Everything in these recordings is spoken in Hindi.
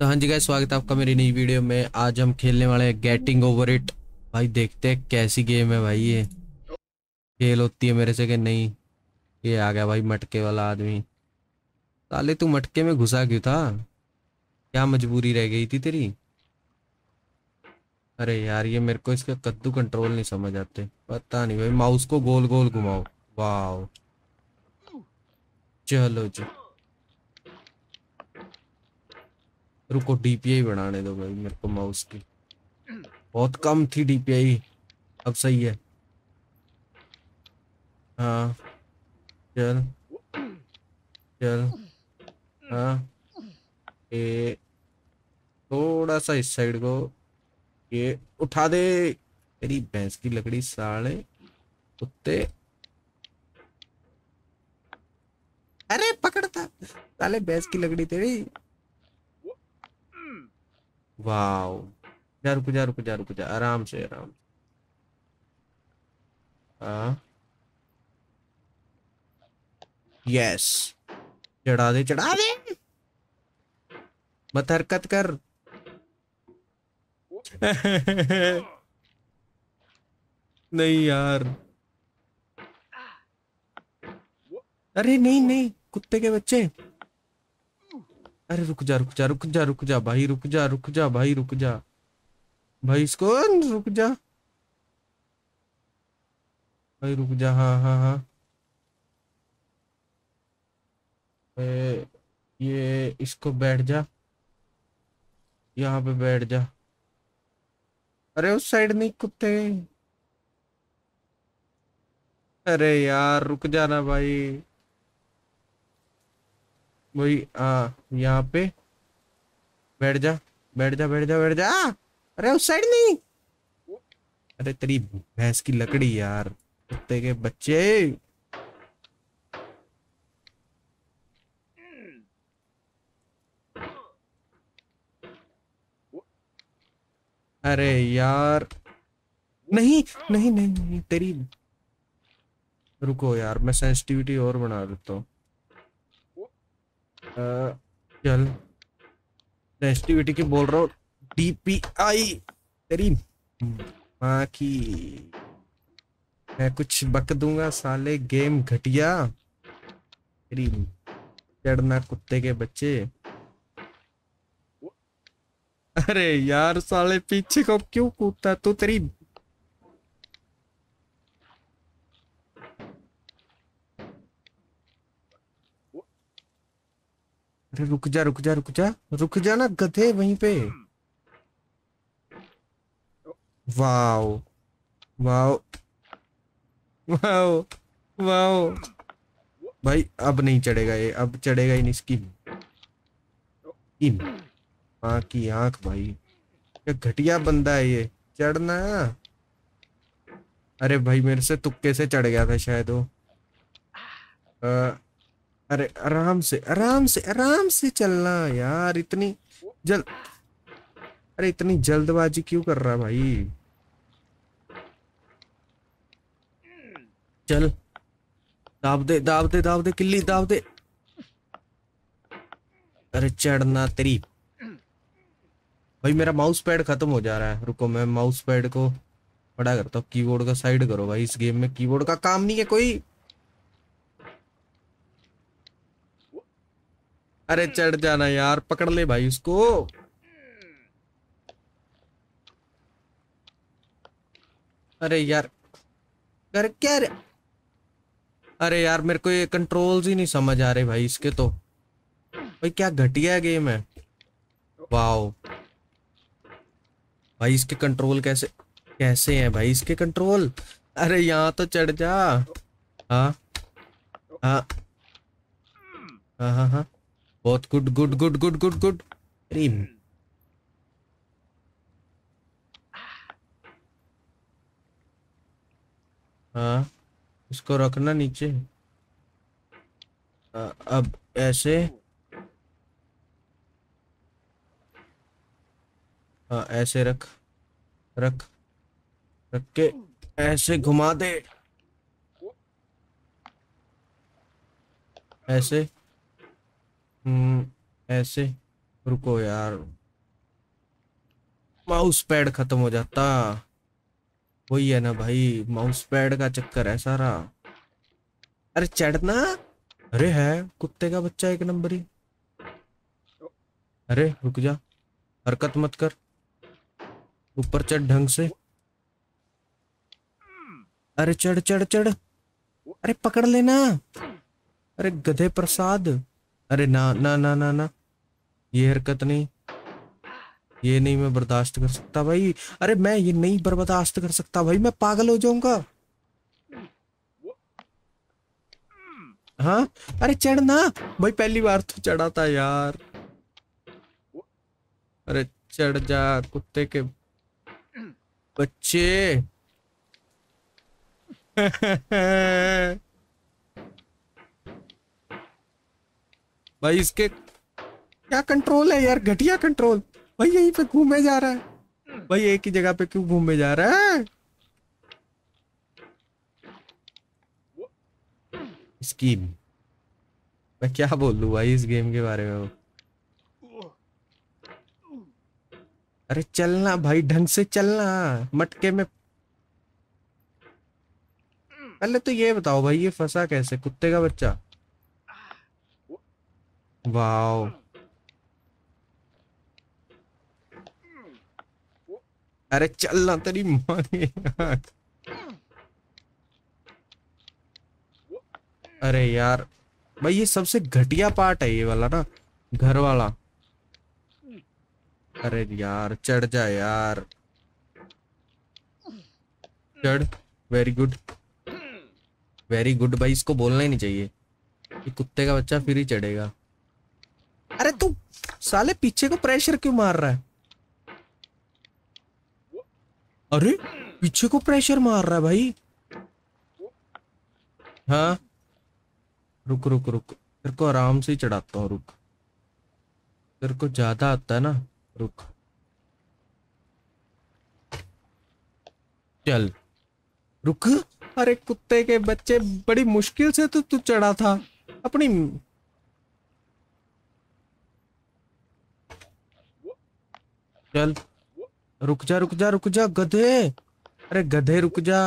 तो हाँ जी गाइस स्वागत है आपका मेरी नई वीडियो में। आज हम खेलने वाले हैं गेटिंग ओवर इट भाई देखते हैं कैसी गेम है भाई ये। खेल होती है मेरे से कि नहीं? ये आ गया भाई मटके वाला आदमी। साले, तू मटके में घुसा क्यों था? क्या मजबूरी रह गई थी तेरी? अरे यार, ये मेरे को इसका कद्दू कंट्रोल नहीं समझ आते। पता नहीं भाई माउस को गोल गोल घुमाओ। वाह चलो जी। रुको डीपीआई बढ़ाने दो भाई, मेरे को माउस की। बहुत कम थी डीपीआई अब सही है। हाँ चल चल हाँ ये थोड़ा सा इस साइड को, ये उठा दे, तेरी भैंस की लकड़ी साले, कुत्ते। अरे पकड़ता साले भैंस की लकड़ी तेरी। वाओ जा रुक जा रुक जा रुक जा आराम से आराम हाँ यस चढ़ा दे चढ़ा दे मत हरकत कर नहीं यार अरे नहीं नहीं कुत्ते के बच्चे अरे रुक जा रुक जा रुक जा रुक जा भाई, रुक जा रुक जा भाई, रुक जा। भाई इसको रुक जा। भाई रुक जा हाँ हाँ हाँ। ये इसको बैठ जा। यहाँ पे बैठ जा। अरे उस साइड नहीं कुत्ते। अरे यार रुक जाना भाई। वही यहाँ पे। बैठ जा बैठ जा बैठ जा बैठ जा। अरे उस साइड नहीं। अरे तेरी भैंस की लकड़ी यार, कुत्ते के बच्चे। अरे यार, नहीं नहीं नहीं नहीं, तेरी। रुको यार, मैं सेंसिटिविटी और बना देता हूँ। चल। सेंसिटिविटी की बोल रहा हूँ। डीपीआई तेरी माँ की। मैं कुछ बक दूँगा, साले गेम घटिया। तेरी चढ़ना कुत्ते के बच्चे। अरे यार, साले पीछे को क्यों कूदता तू? तेरी अरे रुक जा रुक जा रुक जा। रुक जा ना गधे वहीं पे। वाओ। वाओ। वाओ। वाओ। भाई, अब नहीं चढ़ेगा ये। अब चढ़ेगा ही नहीं स्कीम माँ की आँख भाई। क्या घटिया बंदा है ये। चढ़ना। अरे भाई, मेरे से तुक्के से चढ़ गया था शायद वो। अरे, आराम से आराम से आराम से चलना यार, इतनी जल, अरे, इतनी जल्दबाजी क्यों कर रहा भाई? चल, दाब दे दाब दे दाब दे, किल्ली, दाब दे। अरे, चढ़ना तेरी। भाई, मेरा माउस पैड खत्म हो जा रहा है। रुको, मैं माउस पैड को बड़ा करता हूँ। कीबोर्ड का साइड करो भाई, इस गेम में कीबोर्ड का काम नहीं है कोई। अरे चढ़ जाना यार पकड़ ले भाई उसको। अरे यार अरे क्या रे? अरे यार मेरे को ये कंट्रोल्स ही नहीं समझ आ रहे भाई इसके तो। भाई क्या घटिया गेम है। वाओ भाई इसके कंट्रोल कैसे कैसे हैं भाई इसके कंट्रोल अरे यहाँ तो चढ़ जा। हाँ। हाँ। हाँ हाँ हाँ। बहुत good good good good good good अरे हाँ इसको रखना नीचे। आ, अब ऐसे। हाँ ऐसे रख रख रख के ऐसे घुमा दे। ऐसे। ऐसे। रुको यार। माउस पैड खत्म हो जाता। वही है ना भाई, माउस पैड का चक्कर है सारा। अरे चढ़ना? अरे है, कुत्ते का बच्चा एक नंबर ही। अरे, रुक जा। हरकत मत कर। ऊपर चढ़ ढंग से। अरे चढ़ चढ़ चढ़। अरे पकड़ लेना। अरे गधे प्रसाद। अरे ना ना ना ना ना। ये हरकत नहीं। ये नहीं मैं बर्दाश्त कर सकता भाई। अरे मैं ये नहीं बर्दाश्त कर सकता भाई, मैं पागल हो जाऊँगा। हाँ? अरे चढ़ना भाई पहली बार तो चढ़ा था यार। अरे चढ़ जा कुत्ते के बच्चे। भाई इसके क्या कंट्रोल है यार? घटिया कंट्रोल भाई यहीं पे घूमे जा रहा है। भाई एक ही जगह पे क्यों घूमे जा रहा है? स्कीम मैं क्या बोल लू भाई इस गेम के बारे में? अरे चलना भाई, ढंग से चलना। मटके में पहले तो ये बताओ भाई, ये फंसा कैसे? कुत्ते का बच्चा। वाओ। अरे चलना तेरी माँ अरे यार, भाई ये सबसे घटिया पार्ट है ये वाला ना, घर वाला। अरे यार, चढ़ जा यार। चढ़ वेरी गुड वेरी गुड भाई इसको बोलना ही नहीं चाहिए। ये कुत्ते का बच्चा फिर ही चढ़ेगा। अरे तू साले पीछे को प्रेशर क्यों मार रहा है? अरे, पीछे को प्रेशर मार रहा है भाई। हाँ। रुक रुक रुक। तेरे को आराम से ही चढ़ाता हूँ, रुक। तेरे को ज़्यादा आता है ना, रुक। चल। रुक। अरे कुत्ते के बच्चे, बड़ी मुश्किल से तो तू चढ़ा था। अपनी चल। रुक जा रुक जा रुक जा, गधे। अरे गधे, रुक जा।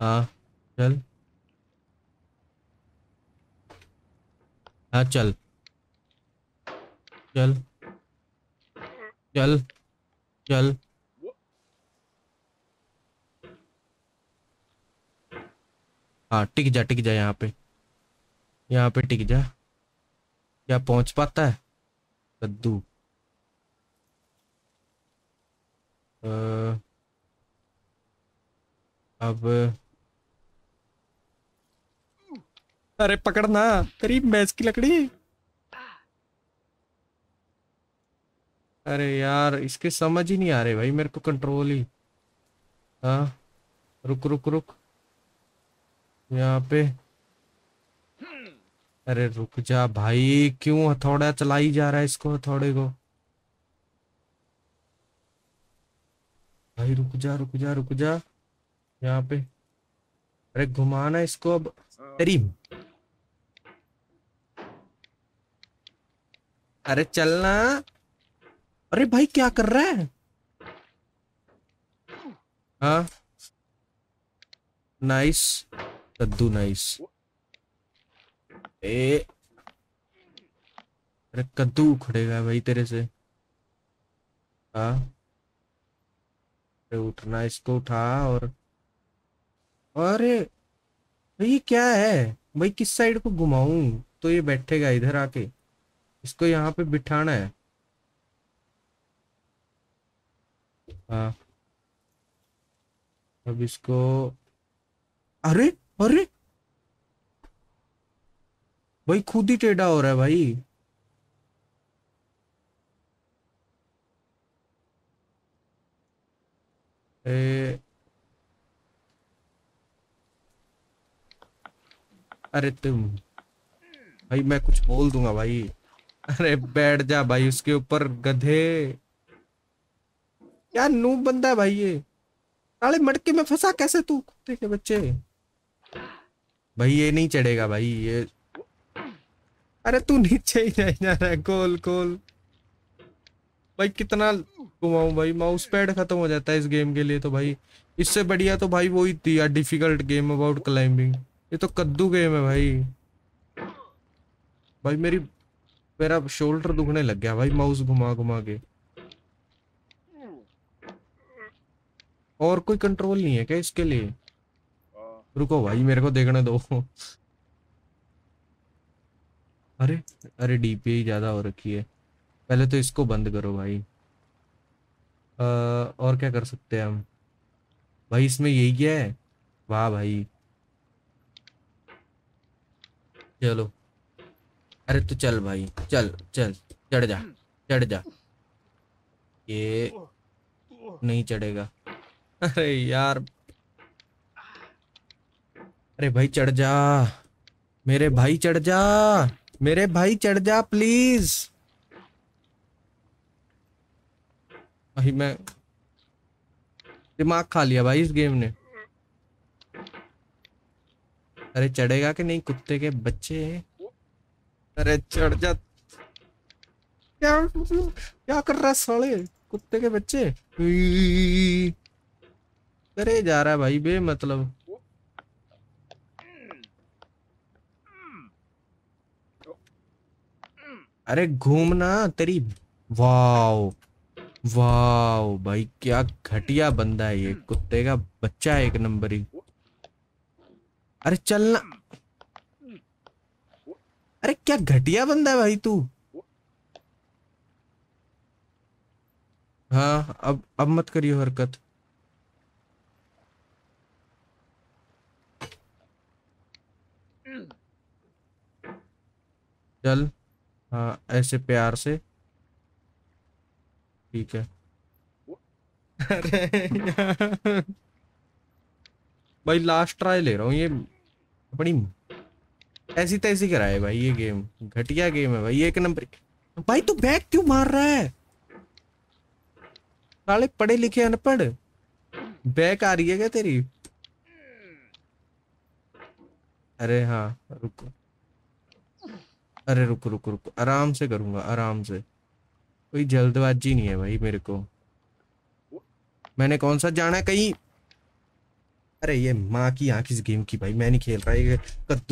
हाँ चल। हाँ चल। चल। चल चल। हाँ टिक जा टिक जा यहाँ पे। यहाँ पे टिक जा। क्या पहुँच पाता है? कद्दू। अब अरे पकड़ना तेरी भैंस की लकड़ी। अरे यार, इसके समझ ही नहीं आ रहे भाई, मेरे को कंट्रोल ही। हाँ रुक रुक रुक। यहाँ पे। अरे रुक जा भाई, क्यों हथौड़ा चलाई जा रहा है इसको, हथौड़े को? भाई रुक जा रुक जा रुक जा। यहाँ पे। अरे घुमाना इसको अब। तेरी अरे चलना। अरे भाई क्या कर रहा है? हाँ। नाइस। कद्दू नाइस ए, अरे कद्दू उखड़ेगा भाई तेरे से। हाँ। अरे उठना, इसको उठा और, अरे ये क्या है? भाई किस साइड को घुमाऊं? तो ये बैठेगा इधर आके। इसको यहाँ पे बिठाना है। हाँ। अब इसको, अरे अरे। भाई खुद ही टेढ़ा हो रहा है भाई। ए, अरे तुम। भाई मैं कुछ बोल दूँगा भाई। अरे बैठ जा भाई उसके ऊपर गधे। क्या नूब बंदा है भाई ये। साले मटके में फंसा कैसे तू? कुत्ते के बच्चे। भाई, ये नहीं चढ़ेगा भाई, ये अरे तू नीचे ही नहीं जा रहा है गोल गोल भाई, कितना घुमाऊं भाई माउस पैड खत्म हो जाता है इस गेम के लिए तो भाई। इससे बढ़िया तो भाई वो ही थी डिफ़िकल्ट गेम अबाउट क्लाइंबिंग ये तो कद्दू गेम है भाई। भाई, मेरी मेरा शोल्डर दुखने लग गया भाई माउस घुमा घुमा के। और कोई कंट्रोल नहीं है क्या इसके लिए? रुको भाई मेरे को देखने दो। अरे अरे डीपीआई ज़्यादा हो रखी है। पहले तो इसको बंद करो भाई। आ, और क्या कर सकते हैं हम? भाई इसमें यही क्या है? वाह भाई। चलो। अरे तो चल भाई चल चल चढ़ जा चढ़ जा। ये नहीं चढ़ेगा। अरे यार। अरे भाई चढ़ जा। मेरे भाई चढ़ जा। मेरे भाई चढ़ जा प्लीज़ भाई, मैं दिमाग खा लिया भाई इस गेम ने। अरे चढ़ेगा कि नहीं? कुत्ते के बच्चे अरे चढ़ जा। क्या क्या कर रहा है साले? कुत्ते के बच्चे? अरे जा रहा है भाई बे मतलब अरे घूमना तेरी, वाओ वाओ भाई, क्या घटिया बंदा है ये, कुत्ते का बच्चा है एक नंबर ही। अरे चलना अरे क्या घटिया बंदा है भाई तू। हाँ अब अब मत करियो हरकत। चल। हाँ ऐसे प्यार से। ठीक है। अरे भाई लास्ट ट्राई ले रहा हूँ, ये अपनी ऐसी तैसी कराए भाई ये गेम घटिया गेम है भाई एक नंबर। भाई तू तो बैग क्यों मार रहा है? साले पढ़े लिखे अनपढ़। बैक आ रही है क्या तेरी? अरे हाँ रुको। अरे रुको रुको रुको। आराम से करूँगा, आराम से। कोई जल्दबाजी नहीं है भाई मेरे को। मैंने कौन सा जाना है? कहीं अरे ये माँ की आँख इस गेम की भाई, मैं नहीं खेल रहा, ये कद्दू